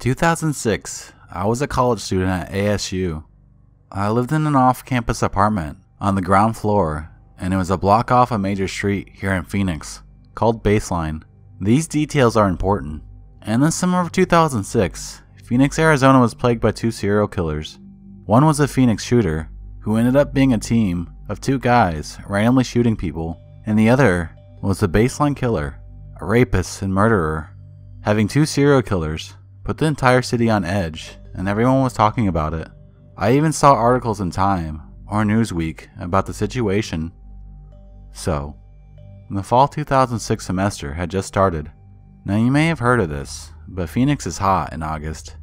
2006, I was a college student at ASU. I lived in an off campus apartment on the ground floor, and it was a block off a major street here in Phoenix called Baseline. These details are important. In the summer of 2006, Phoenix, Arizona was plagued by two serial killers. One was a Phoenix shooter, who ended up being a team of two guys randomly shooting people, and the other was the baseline killer, a rapist and murderer. Having two serial killers put the entire city on edge, and everyone was talking about it. I even saw articles in Time or Newsweek about the situation. So, the fall 2006 semester had just started. Now, you may have heard of this, but Phoenix is hot in August.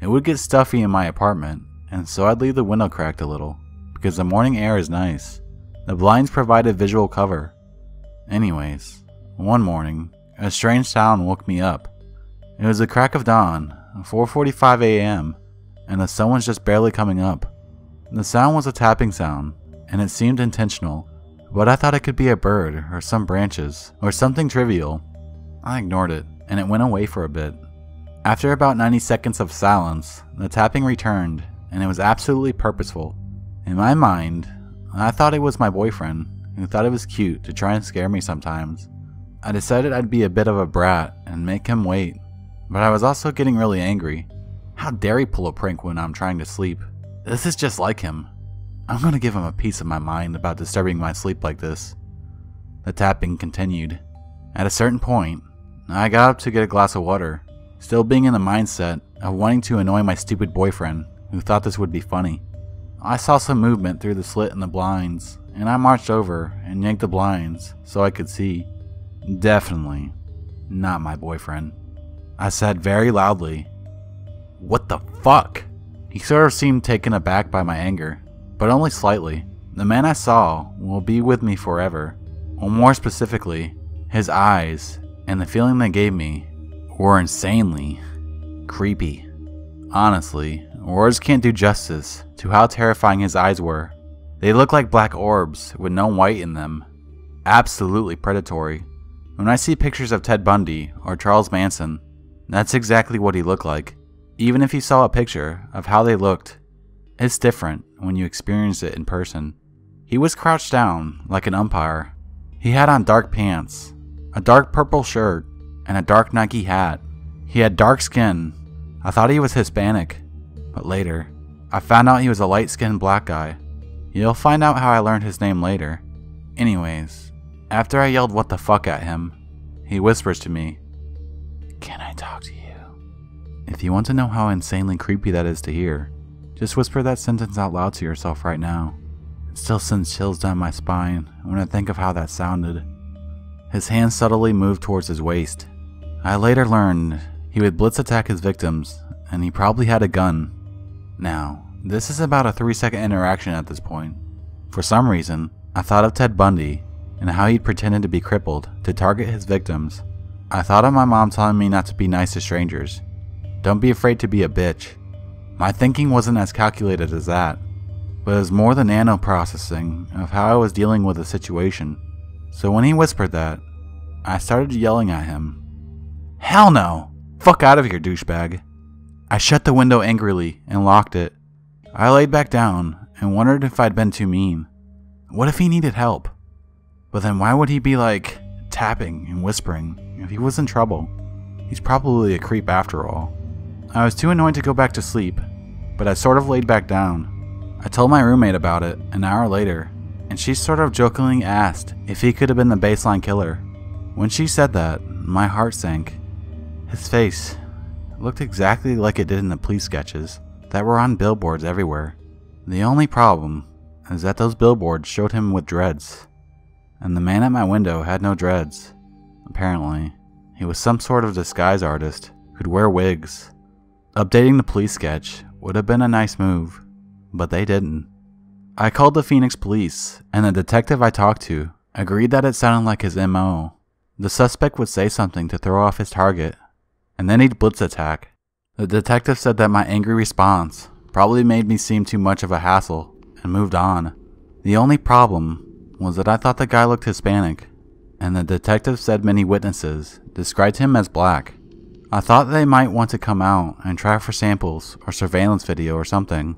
It would get stuffy in my apartment, and so I'd leave the window cracked a little, because the morning air is nice. The blinds provided visual cover. Anyways, one morning, a strange sound woke me up. It was the crack of dawn, 4:45 a.m., and the sun was just barely coming up. The sound was a tapping sound, and it seemed intentional, but I thought it could be a bird or some branches or something trivial. I ignored it, and it went away for a bit. After about 90 seconds of silence, the tapping returned, and it was absolutely purposeful. In my mind, I thought it was my boyfriend, who thought it was cute to try and scare me sometimes. I decided I'd be a bit of a brat and make him wait, but I was also getting really angry. How dare he pull a prank when I'm trying to sleep? This is just like him. I'm gonna give him a piece of my mind about disturbing my sleep like this. The tapping continued. At a certain point, I got up to get a glass of water, still being in the mindset of wanting to annoy my stupid boyfriend, who thought this would be funny. I saw some movement through the slit in the blinds, and I marched over and yanked the blinds so I could see. Definitely not my boyfriend. I said very loudly, What the fuck? He sort of seemed taken aback by my anger, but only slightly. The man I saw will be with me forever, or more specifically, his eyes and the feeling they gave me were insanely creepy. Honestly, words can't do justice to how terrifying his eyes were. They looked like black orbs with no white in them. Absolutely predatory. When I see pictures of Ted Bundy or Charles Manson, that's exactly what he looked like. Even if you saw a picture of how they looked, it's different when you experience it in person. He was crouched down like an umpire. He had on dark pants, a dark purple shirt, and a dark Nike hat. He had dark skin. I thought he was Hispanic, but later, I found out he was a light skinned black guy. You'll find out how I learned his name later. Anyways, after I yelled what the fuck at him, he whispers to me, Can I talk to you? If you want to know how insanely creepy that is to hear, just whisper that sentence out loud to yourself right now. It still sends chills down my spine when I think of how that sounded. His hand subtly moved towards his waist. I later learned he would blitz attack his victims, and he probably had a gun. Now, this is about a 3 second interaction at this point. For some reason, I thought of Ted Bundy and how he'd pretended to be crippled to target his victims. I thought of my mom telling me not to be nice to strangers. Don't be afraid to be a bitch. My thinking wasn't as calculated as that, but it was more the nano processing of how I was dealing with the situation. So when he whispered that, I started yelling at him. Hell no! Fuck out of here, douchebag! I shut the window angrily and locked it. I laid back down and wondered if I'd been too mean. What if he needed help? But then why would he be like tapping and whispering if he was in trouble? He's probably a creep after all. I was too annoyed to go back to sleep, but I sort of laid back down. I told my roommate about it an hour later, and she sort of jokingly asked if he could have been the baseline killer. When she said that, my heart sank. His face looked exactly like it did in the police sketches that were on billboards everywhere. The only problem is that those billboards showed him with dreads, and the man at my window had no dreads. Apparently, he was some sort of disguise artist who'd wear wigs. Updating the police sketch would have been a nice move, but they didn't. I called the Phoenix police, and the detective I talked to agreed that it sounded like his MO. The suspect would say something to throw off his target, and then he'd blitz attack. The detective said that my angry response probably made me seem too much of a hassle and moved on. The only problem was that I thought the guy looked Hispanic, and the detective said many witnesses described him as black. I thought they might want to come out and try for samples or surveillance video or something,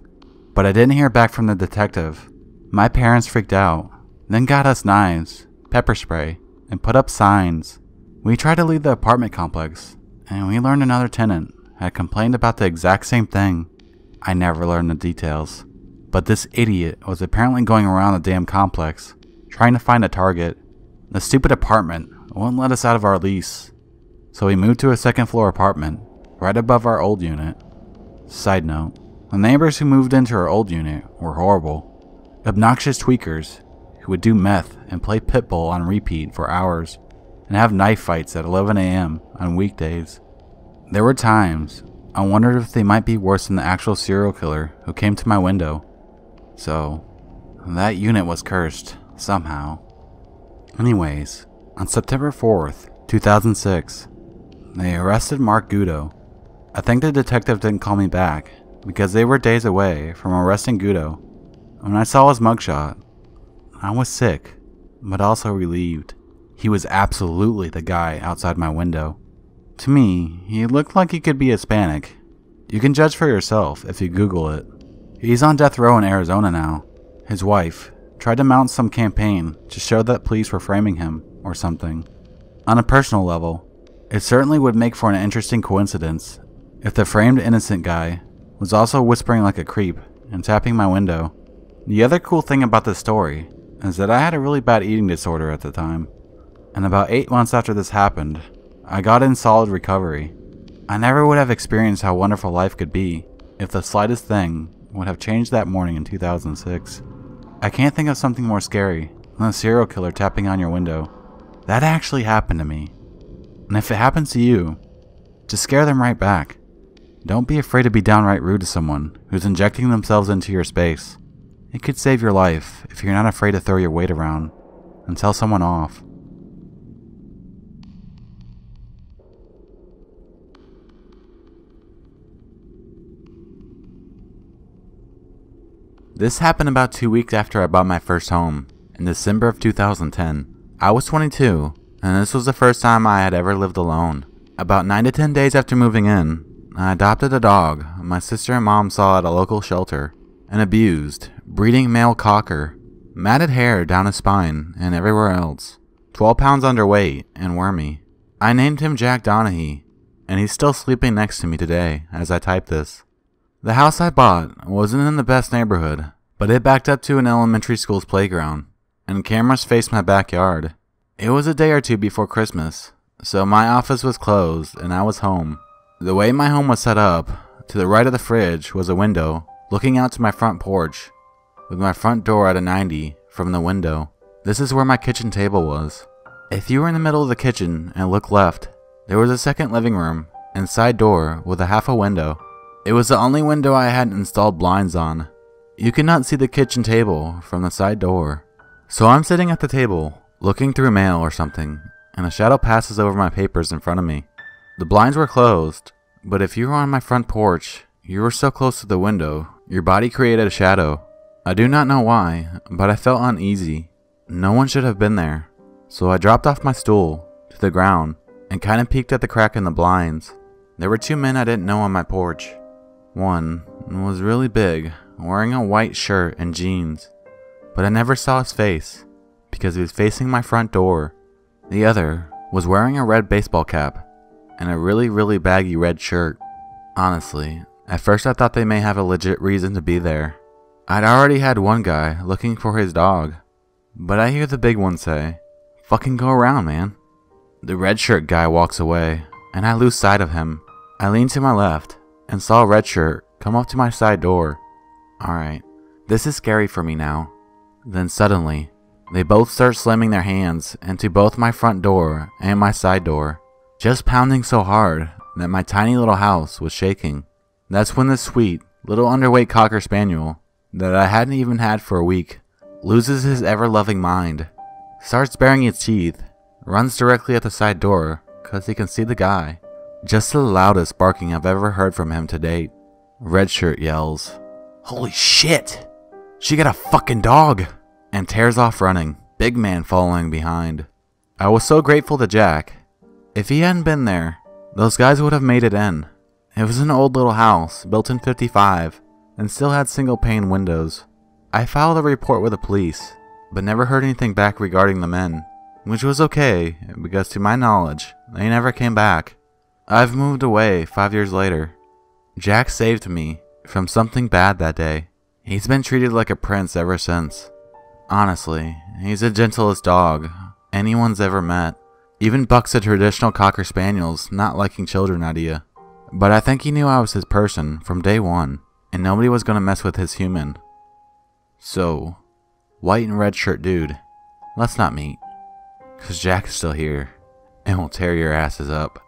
but I didn't hear back from the detective. My parents freaked out, then got us knives, pepper spray, and put up signs. We tried to leave the apartment complex, and we learned another tenant had complained about the exact same thing. I never learned the details, but this idiot was apparently going around the damn complex, trying to find a target. The stupid apartment wouldn't let us out of our lease, so we moved to a second floor apartment right above our old unit. Side note, the neighbors who moved into our old unit were horrible. Obnoxious tweakers who would do meth and play pitbull on repeat for hours and have knife fights at 11 a.m. on weekdays. There were times I wondered if they might be worse than the actual serial killer who came to my window. So, that unit was cursed, somehow. Anyways, on September 4th, 2006, they arrested Mark Goudeau. I think the detective didn't call me back because they were days away from arresting Goudeau. When I saw his mugshot, I was sick, but also relieved. He was absolutely the guy outside my window. To me, he looked like he could be Hispanic. You can judge for yourself if you Google it. He's on death row in Arizona now. His wife tried to mount some campaign to show that police were framing him or something. On a personal level, it certainly would make for an interesting coincidence if the framed innocent guy was also whispering like a creep and tapping my window. The other cool thing about this story is that I had a really bad eating disorder at the time, and about 8 months after this happened, I got in solid recovery. I never would have experienced how wonderful life could be if the slightest thing would have changed that morning in 2006. I can't think of something more scary than a serial killer tapping on your window. That actually happened to me, and if it happens to you, just scare them right back. Don't be afraid to be downright rude to someone who's injecting themselves into your space. It could save your life if you're not afraid to throw your weight around and tell someone off. This happened about two weeks after I bought my first home, in December of 2010. I was 22 and this was the first time I had ever lived alone. About 9 to 10 days after moving in, I adopted a dog my sister and mom saw at a local shelter. An abused, breeding male cocker, matted hair down his spine and everywhere else, 12 pounds underweight and wormy. I named him Jack Donahue, and he's still sleeping next to me today as I type this. The house I bought wasn't in the best neighborhood, but it backed up to an elementary school's playground, and cameras faced my backyard. It was a day or two before Christmas, so my office was closed and I was home. The way my home was set up, to the right of the fridge was a window looking out to my front porch, with my front door at a 90 from the window. This is where my kitchen table was. If you were in the middle of the kitchen and look left, there was a second living room and side door with a half a window. It was the only window I hadn't installed blinds on. You could not see the kitchen table from the side door. So I'm sitting at the table, looking through mail or something, and a shadow passes over my papers in front of me. The blinds were closed, but if you were on my front porch, you were so close to the window, your body created a shadow. I do not know why, but I felt uneasy. No one should have been there, so I dropped off my stool to the ground and kind of peeked at the crack in the blinds. There were two men I didn't know on my porch. One was really big, wearing a white shirt and jeans, but I never saw his face because he was facing my front door. The other was wearing a red baseball cap and a really, really baggy red shirt. Honestly, at first I thought they may have a legit reason to be there. I'd already had one guy looking for his dog, but I hear the big one say, Fucking go around, man. The red shirt guy walks away, and I lose sight of him. I lean to my left and saw red shirt come up to my side door. Alright, this is scary for me now. Then suddenly, they both start slamming their hands into both my front door and my side door, just pounding so hard that my tiny little house was shaking. That's when the sweet, little underweight Cocker Spaniel, that I hadn't even had for a week, loses his ever loving mind, starts baring its teeth, runs directly at the side door because he can see the guy. Just the loudest barking I've ever heard from him to date. Redshirt yells, Holy shit! She got a fucking dog! and tears off running, Big Man following behind. I was so grateful to Jack. If he hadn't been there, those guys would have made it in. It was an old little house, built in 55, and still had single pane windows. I filed a report with the police, but never heard anything back regarding the men, which was okay, because to my knowledge, they never came back. I've moved away five years later. Jack saved me from something bad that day. He's been treated like a prince ever since. Honestly, he's the gentlest dog anyone's ever met. Even bucks the traditional Cocker Spaniels not liking children idea. But I think he knew I was his person from day one, and nobody was gonna mess with his human. So, white and red shirt dude, let's not meet. Cause Jack is still here, and will tear your asses up.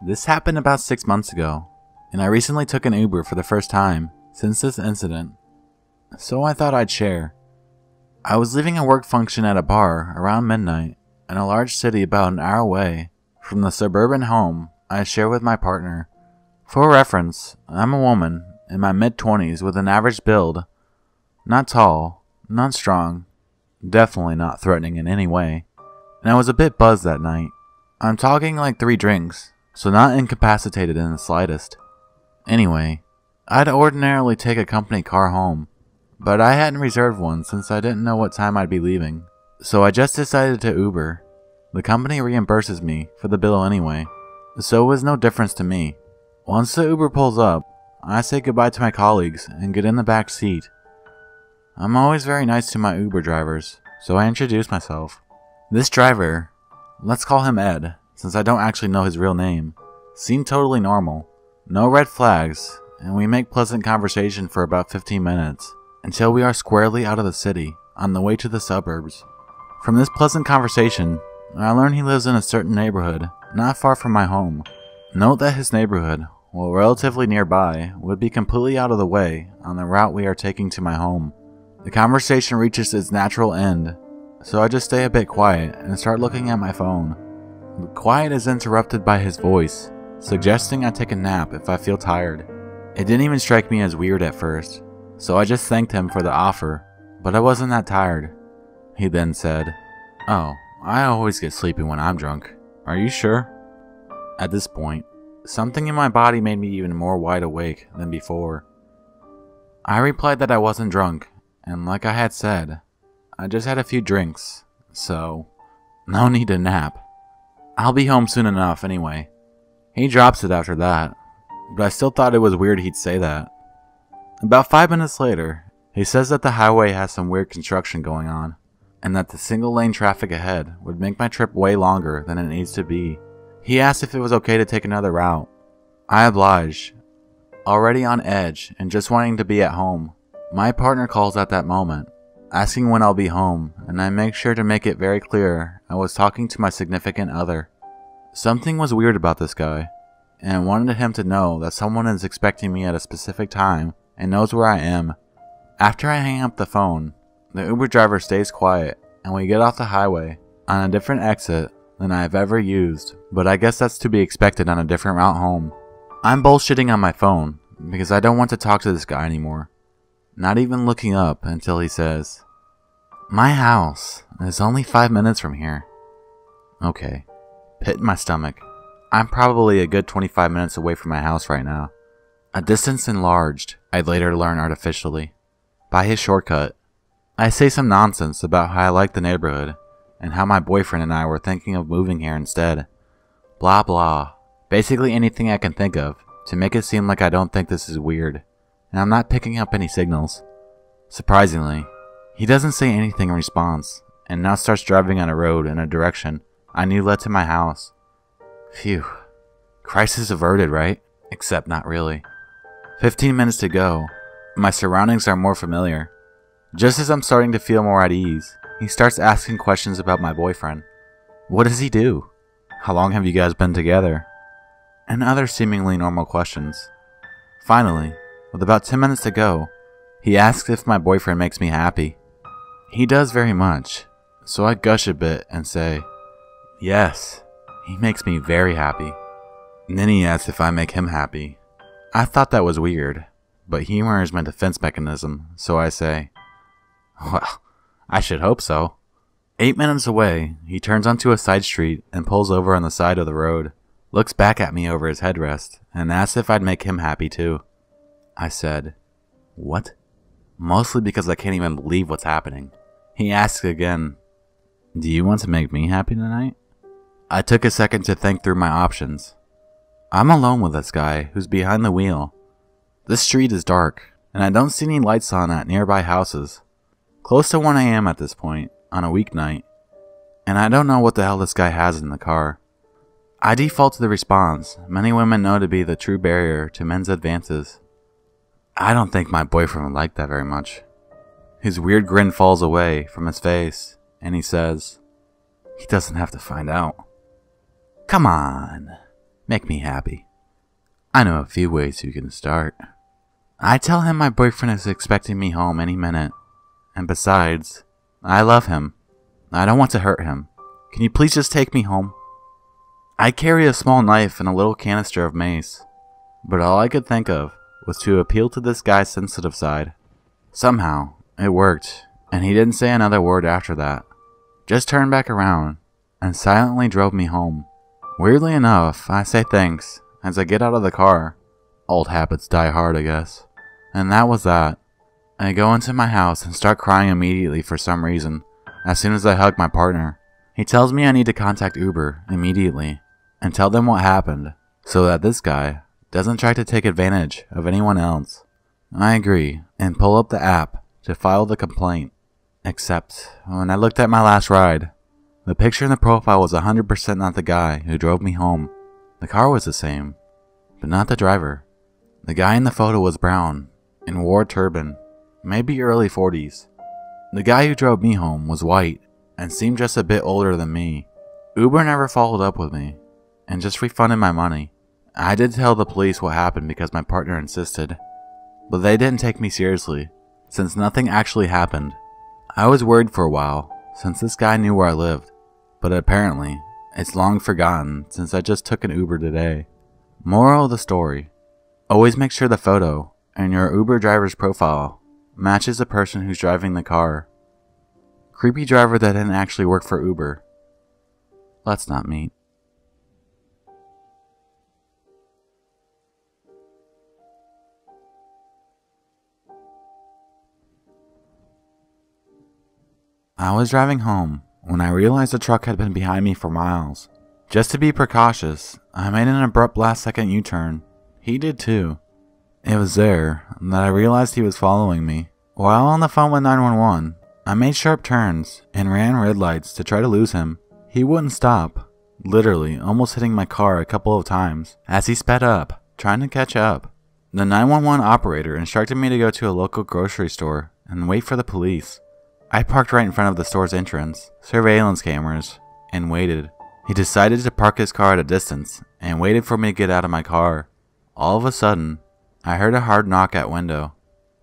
This happened about six months ago, and I recently took an Uber for the first time since this incident, so I thought I'd share. I was leaving a work function at a bar around midnight in a large city about an hour away from the suburban home I share with my partner. For reference, I'm a woman in my mid 20s with an average build. Not tall, not strong, definitely not threatening in any way, and I was a bit buzzed that night. I'm talking like three drinks, so not incapacitated in the slightest. Anyway, I'd ordinarily take a company car home, but I hadn't reserved one since I didn't know what time I'd be leaving, so I just decided to Uber. The company reimburses me for the bill anyway, so it was no difference to me. Once the Uber pulls up, I say goodbye to my colleagues and get in the back seat. I'm always very nice to my Uber drivers, so I introduce myself. This driver, let's call him Ed, since I don't actually know his real name, seemed totally normal. No red flags, and we make pleasant conversation for about 15 minutes, until we are squarely out of the city, on the way to the suburbs. From this pleasant conversation, I learn he lives in a certain neighborhood, not far from my home. Note that his neighborhood, while relatively nearby, would be completely out of the way on the route we are taking to my home. The conversation reaches its natural end, so I just stay a bit quiet and start looking at my phone. The quiet is interrupted by his voice, suggesting I take a nap if I feel tired. It didn't even strike me as weird at first, so I just thanked him for the offer, but I wasn't that tired. He then said, Oh, I always get sleepy when I'm drunk. Are you sure? At this point, something in my body made me even more wide awake than before. I replied that I wasn't drunk, and like I had said, I just had a few drinks, so no need to nap. I'll be home soon enough anyway. He drops it after that, but I still thought it was weird he'd say that. About five minutes later, he says that the highway has some weird construction going on, and that the single lane traffic ahead would make my trip way longer than it needs to be. He asked if it was okay to take another route. I oblige. Already on edge and just wanting to be at home, my partner calls at that moment asking when I'll be home, and I make sure to make it very clear I was talking to my significant other. Something was weird about this guy, and I wanted him to know that someone is expecting me at a specific time and knows where I am. After I hang up the phone, the Uber driver stays quiet, and we get off the highway on a different exit than I have ever used, but I guess that's to be expected on a different route home. I'm bullshitting on my phone because I don't want to talk to this guy anymore not even looking up until he says, My house is only five minutes from here. Okay, pit in my stomach. I'm probably a good 25 minutes away from my house right now. A distance enlarged, I'd later learn artificially, by his shortcut. I say some nonsense about how I like the neighborhood and how my boyfriend and I were thinking of moving here instead. Blah blah. Basically anything I can think of to make it seem like I don't think this is weird and I'm not picking up any signals. Surprisingly, he doesn't say anything in response, and now starts driving on a road in a direction I knew led to my house. Phew. Crisis averted, right? Except not really. 15 minutes to go. My surroundings are more familiar. Just as I'm starting to feel more at ease, he starts asking questions about my boyfriend. What does he do? How long have you guys been together? And other seemingly normal questions. Finally, with about 10 minutes to go, he asks if my boyfriend makes me happy. He does very much, so I gush a bit and say, Yes, he makes me very happy. And then he asks if I make him happy. I thought that was weird, but humor is my defense mechanism, so I say, Well, I should hope so. Eight minutes away, he turns onto a side street and pulls over on the side of the road, looks back at me over his headrest, and asks if I'd make him happy too. I said, What? Mostly because I can't even believe what's happening. He asks again, Do you want to make me happy tonight? I took a second to think through my options. I'm alone with this guy who's behind the wheel. This street is dark, and I don't see any lights on at nearby houses. Close to 1 a.m. at this point, on a weeknight, and I don't know what the hell this guy has in the car. I default to the response many women know to be the true barrier to men's advances. I don't think my boyfriend would like that very much. His weird grin falls away from his face, and he says, He doesn't have to find out. Come on, make me happy. I know a few ways you can start. I tell him my boyfriend is expecting me home any minute, and besides, I love him. I don't want to hurt him. Can you please just take me home? I carry a small knife and a little canister of mace, but all I could think of was to appeal to this guy's sensitive side. Somehow, it worked, and he didn't say another word after that. Just turned back around and silently drove me home. Weirdly enough, I say thanks as I get out of the car. Old habits die hard, I guess. And that was that. I go into my house and start crying immediately for some reason, as soon as I hug my partner. He tells me I need to contact Uber immediately and tell them what happened so that this guy doesn't try to take advantage of anyone else. I agree and pull up the app to file the complaint. Except when I looked at my last ride, the picture in the profile was 100% not the guy who drove me home. The car was the same, but not the driver. The guy in the photo was brown and wore a turban, maybe early 40s. The guy who drove me home was white and seemed just a bit older than me. Uber never followed up with me and just refunded my money. I did tell the police what happened because my partner insisted, but they didn't take me seriously since nothing actually happened. I was worried for a while since this guy knew where I lived but apparently, it's long forgotten since I just took an Uber today. Moral of the story Always make sure the photo and your Uber driver's profile matches the person who's driving the car. Creepy driver that didn't actually work for Uber. Let's not meet. I was driving home when I realized the truck had been behind me for miles. Just to be precautious, I made an abrupt last second U turn. He did too. It was there that I realized he was following me. While on the phone with 911, I made sharp turns and ran red lights to try to lose him. He wouldn't stop, literally almost hitting my car a couple of times as he sped up, trying to catch up. The 911 operator instructed me to go to a local grocery store and wait for the police. I parked right in front of the store's entrance, surveillance cameras, and waited. He decided to park his car at a distance and waited for me to get out of my car. All of a sudden, I heard a hard knock at window.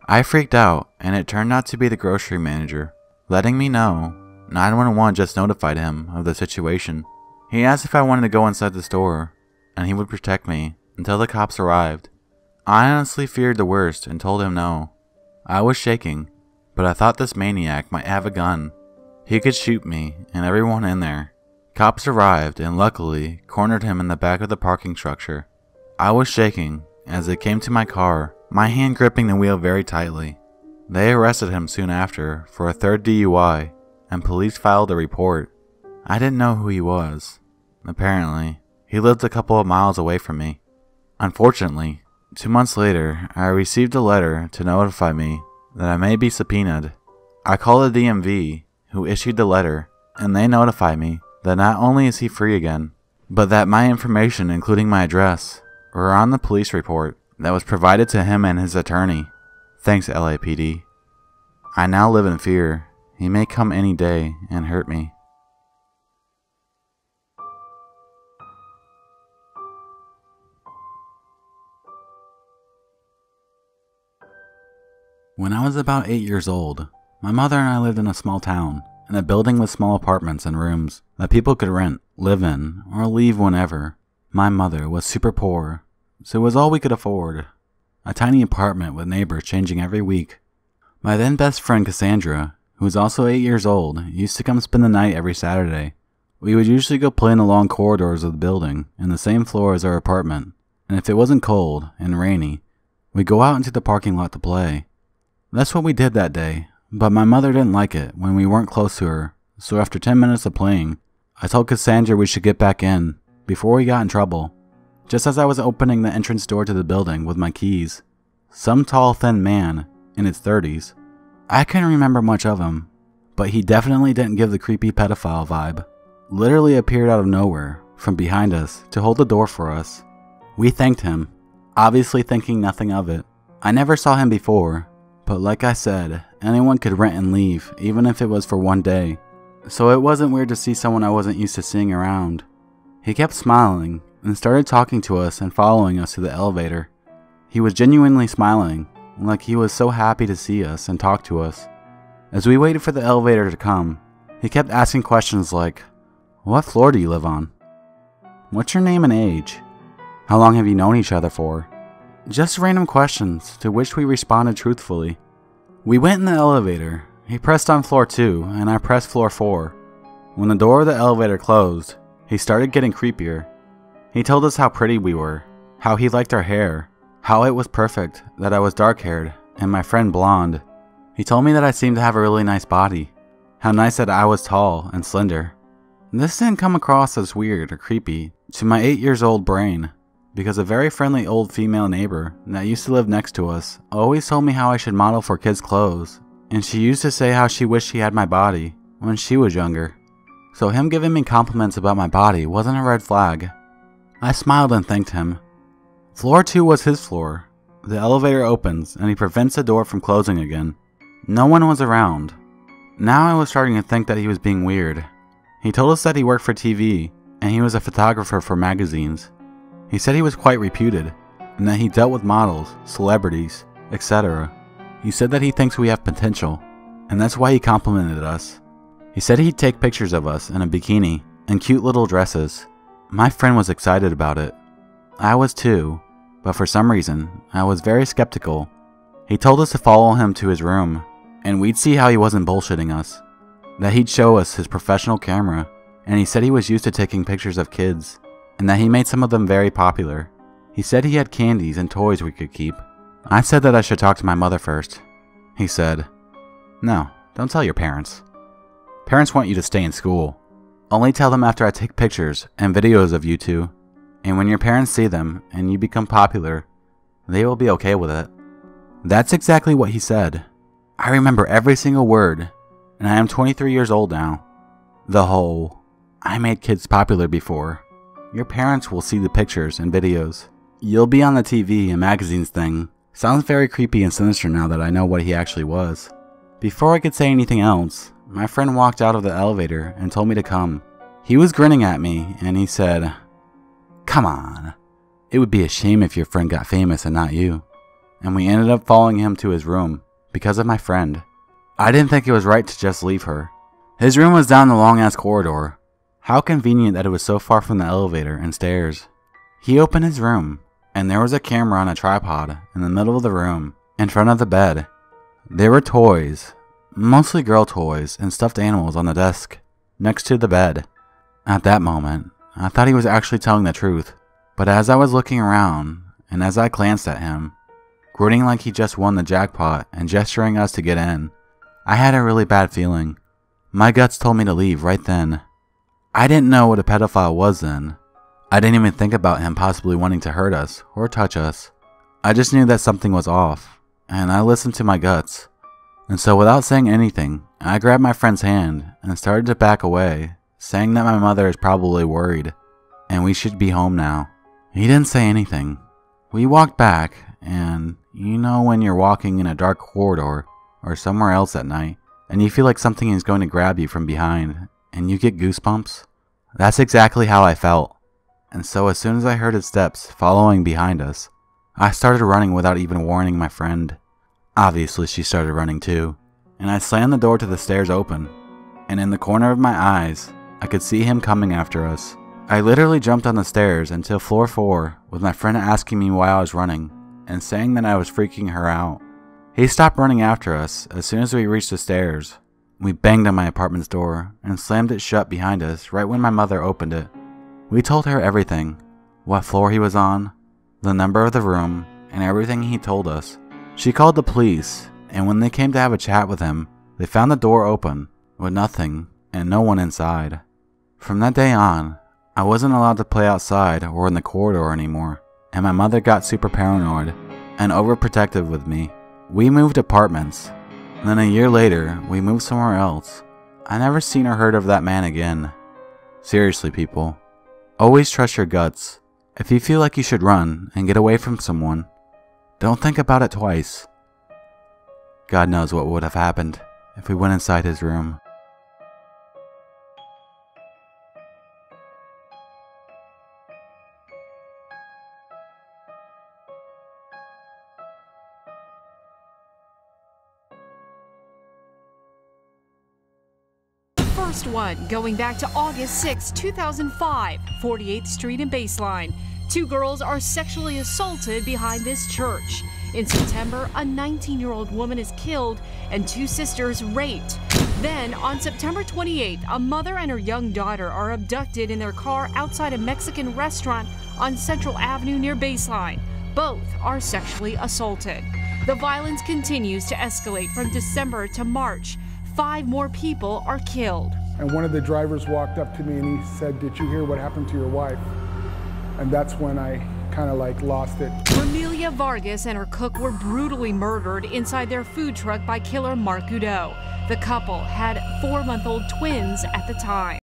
I freaked out and it turned out to be the grocery manager, letting me know 911 just notified him of the situation. He asked if I wanted to go inside the store and he would protect me until the cops arrived. I honestly feared the worst and told him no. I was shaking but I thought this maniac might have a gun. He could shoot me and everyone in there. Cops arrived and luckily cornered him in the back of the parking structure. I was shaking as they came to my car, my hand gripping the wheel very tightly. They arrested him soon after for a third DUI, and police filed a report. I didn't know who he was. Apparently, he lived a couple of miles away from me. Unfortunately, two months later, I received a letter to notify me that I may be subpoenaed. I call the DMV, who issued the letter, and they notify me that not only is he free again, but that my information, including my address, were on the police report that was provided to him and his attorney. Thanks, LAPD. I now live in fear. He may come any day and hurt me. When I was about 8 years old, my mother and I lived in a small town, in a building with small apartments and rooms that people could rent, live in, or leave whenever. My mother was super poor, so it was all we could afford. A tiny apartment with neighbors changing every week. My then best friend Cassandra, who was also 8 years old, used to come spend the night every Saturday. We would usually go play in the long corridors of the building, in the same floor as our apartment, and if it wasn't cold and rainy, we'd go out into the parking lot to play. That's what we did that day, but my mother didn't like it when we weren't close to her, so after 10 minutes of playing, I told Cassandra we should get back in before we got in trouble. Just as I was opening the entrance door to the building with my keys, some tall, thin man in his 30s, I couldn't remember much of him, but he definitely didn't give the creepy pedophile vibe, literally appeared out of nowhere from behind us to hold the door for us. We thanked him, obviously thinking nothing of it. I never saw him before, but like I said, anyone could rent and leave, even if it was for one day. So it wasn't weird to see someone I wasn't used to seeing around. He kept smiling and started talking to us and following us to the elevator. He was genuinely smiling, like he was so happy to see us and talk to us. As we waited for the elevator to come, he kept asking questions like, What floor do you live on? What's your name and age? How long have you known each other for? Just random questions to which we responded truthfully. We went in the elevator. He pressed on floor 2, and I pressed floor 4. When the door of the elevator closed, he started getting creepier. He told us how pretty we were, how he liked our hair, how it was perfect that I was dark haired and my friend blonde. He told me that I seemed to have a really nice body, how nice that I was tall and slender. This didn't come across as weird or creepy to my 8 years old brain because a very friendly old female neighbor that used to live next to us always told me how I should model for kids' clothes, and she used to say how she wished she had my body when she was younger. So him giving me compliments about my body wasn't a red flag. I smiled and thanked him. Floor 2 was his floor. The elevator opens and he prevents the door from closing again. No one was around. Now I was starting to think that he was being weird. He told us that he worked for TV and he was a photographer for magazines. He said he was quite reputed, and that he dealt with models, celebrities, etc. He said that he thinks we have potential, and that's why he complimented us. He said he'd take pictures of us in a bikini and cute little dresses. My friend was excited about it. I was too, but for some reason, I was very skeptical. He told us to follow him to his room, and we'd see how he wasn't bullshitting us. That he'd show us his professional camera, and he said he was used to taking pictures of kids and that he made some of them very popular. He said he had candies and toys we could keep. I said that I should talk to my mother first. He said, No, don't tell your parents. Parents want you to stay in school. Only tell them after I take pictures and videos of you two, and when your parents see them and you become popular, they will be okay with it. That's exactly what he said. I remember every single word, and I am 23 years old now. The whole, I made kids popular before your parents will see the pictures and videos. You'll be on the TV and magazines thing. Sounds very creepy and sinister now that I know what he actually was. Before I could say anything else, my friend walked out of the elevator and told me to come. He was grinning at me and he said, Come on. It would be a shame if your friend got famous and not you. And we ended up following him to his room because of my friend. I didn't think it was right to just leave her. His room was down the long ass corridor, how convenient that it was so far from the elevator and stairs. He opened his room, and there was a camera on a tripod in the middle of the room, in front of the bed. There were toys, mostly girl toys and stuffed animals on the desk, next to the bed. At that moment, I thought he was actually telling the truth, but as I was looking around, and as I glanced at him, grinning like he just won the jackpot and gesturing us to get in, I had a really bad feeling. My guts told me to leave right then. I didn't know what a pedophile was then. I didn't even think about him possibly wanting to hurt us or touch us. I just knew that something was off, and I listened to my guts. And so, without saying anything, I grabbed my friend's hand and started to back away, saying that my mother is probably worried and we should be home now. He didn't say anything. We walked back, and you know when you're walking in a dark corridor or somewhere else at night, and you feel like something is going to grab you from behind and you get goosebumps? That's exactly how I felt. And so as soon as I heard his steps following behind us, I started running without even warning my friend. Obviously, she started running too, and I slammed the door to the stairs open, and in the corner of my eyes, I could see him coming after us. I literally jumped on the stairs until floor 4 with my friend asking me why I was running and saying that I was freaking her out. He stopped running after us as soon as we reached the stairs, We banged on my apartment's door and slammed it shut behind us right when my mother opened it. We told her everything what floor he was on, the number of the room, and everything he told us. She called the police, and when they came to have a chat with him, they found the door open with nothing and no one inside. From that day on, I wasn't allowed to play outside or in the corridor anymore, and my mother got super paranoid and overprotective with me. We moved apartments, and then a year later, we moved somewhere else. I never seen or heard of that man again. Seriously, people. Always trust your guts. If you feel like you should run and get away from someone, don't think about it twice. God knows what would have happened if we went inside his room. First one going back to August 6, 2005, 48th Street and Baseline. Two girls are sexually assaulted behind this church. In September, a 19 year old woman is killed and two sisters raped. Then, on September 28th, a mother and her young daughter are abducted in their car outside a Mexican restaurant on Central Avenue near Baseline. Both are sexually assaulted. The violence continues to escalate from December to March. Five more people are killed. And one of the drivers walked up to me and he said, Did you hear what happened to your wife? And that's when I kind of like lost it. Romelia Vargas and her cook were brutally murdered inside their food truck by killer Mark Goudeau. The couple had four month old twins at the time.